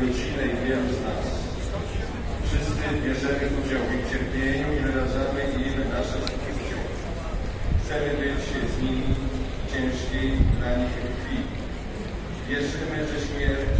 rodzinę i wielu z nas. Wszyscy bierzemy udział w ich cierpieniu i wyrażamy im nasze współczucie. Chcemy być z nimi ciężkiej dla nich chwili. Wierzymy, że śmierć